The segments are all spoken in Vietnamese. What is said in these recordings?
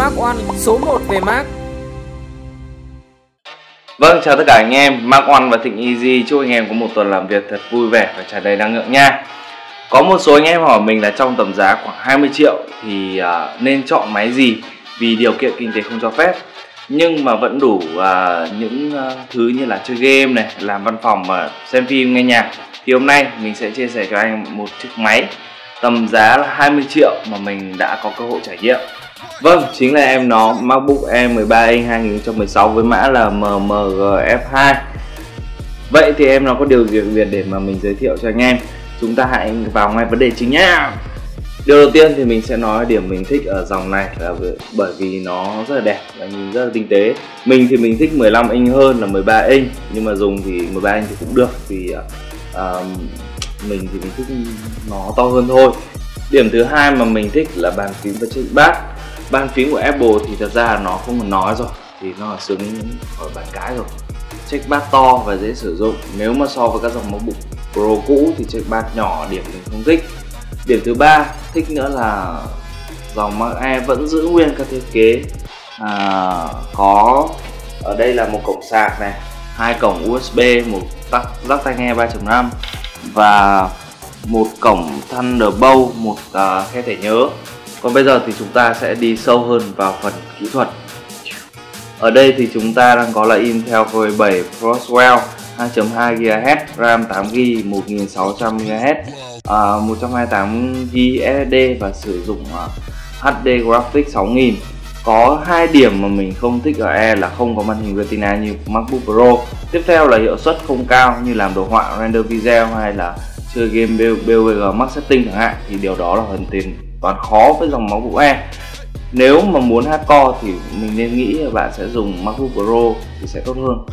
Mark One số 1 về Mac. Vâng, chào tất cả anh em, Mark One và Thịnh Easy. Chúc anh em có một tuần làm việc thật vui vẻ và tràn đầy năng lượng nha. Có một số anh em hỏi mình là trong tầm giá khoảng 20 triệu thì uh, nên chọn máy gì? Vì điều kiện kinh tế không cho phép. Nhưng mà vẫn đủ uh, những uh, thứ như là chơi game này, làm văn phòng và xem phim nghe nhạc. Thì hôm nay mình sẽ chia sẻ cho anh một chiếc máy tầm giá là 20 triệu mà mình đã có cơ hội trải nghiệm. Vâng, chính là em nó MacBook Air 13 inch 2016 với mã là MMGF2 Vậy thì em nó có điều gì biệt để mà mình giới thiệu cho anh em? Chúng ta hãy vào ngay vấn đề chính nhá Điều đầu tiên thì mình sẽ nói điểm mình thích ở dòng này là bởi vì nó rất là đẹp và nhìn rất là tinh tế. Mình thì mình thích 15 inch hơn là 13 inch Nhưng mà dùng thì 13 inch thì cũng được vì uh, mình thì mình thích nó to hơn thôi. Điểm thứ hai mà mình thích là bàn phím và chiếc bát. Bàn phím của Apple thì thật ra nó không còn nói rồi Thì nó là xứng ở bàn cái rồi. Check bát to và dễ sử dụng. Nếu mà so với các dòng MacBook Pro cũ thì check bát nhỏ điểm mình không thích. Điểm thứ ba thích nữa là dòng Mac Air vẫn giữ nguyên các thiết kế. À, Có ở đây là một cổng sạc này hai cổng USB, một tắc rắc tai nghe 3.5 và một cổng Thunderbolt, một à, uh, khe thẻ nhớ còn bây giờ thì chúng ta sẽ đi sâu hơn vào phần kỹ thuật. Ở đây thì chúng ta đang có là Intel Core 7 proswell 2.2 GHz, RAM 8GB, 1600 MHz, uh, 128GB SSD và sử dụng à, uh, HD Graphics 6000 có hai điểm mà mình không thích ở E là không có màn hình Retina như MacBook Pro. Tiếp theo là hiệu suất không cao như làm đồ họa render video hay là chơi game BOVG Max Setting chẳng hạn thì điều đó là phần tiền toán khó với dòng MacBook Air e. nếu mà muốn hardcore thì mình nên nghĩ là bạn sẽ dùng MacBook Pro thì sẽ tốt hơn.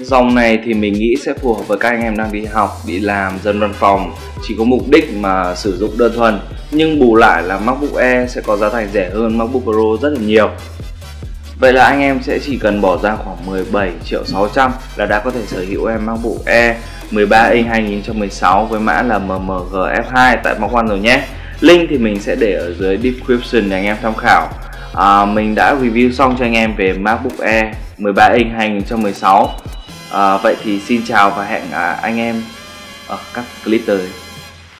Dòng này thì mình nghĩ sẽ phù hợp với các anh em đang đi học, đi làm, dân văn phòng. Chỉ có mục đích mà sử dụng đơn thuần. Nhưng bù lại là MacBook Air e sẽ có giá thành rẻ hơn MacBook Pro rất là nhiều. Vậy là anh em sẽ chỉ cần bỏ ra khoảng 17 triệu 600 là đã có thể sở hữu em MacBook Air 13 inch 2016 với mã là MMG F2 tại Mac One rồi nhé. Link thì mình sẽ để ở dưới description để anh em tham khảo. À, Mình đã review xong cho anh em về MacBook Air 13 inch 2016 à, Vậy thì xin chào và hẹn à, anh em ở các clip tới.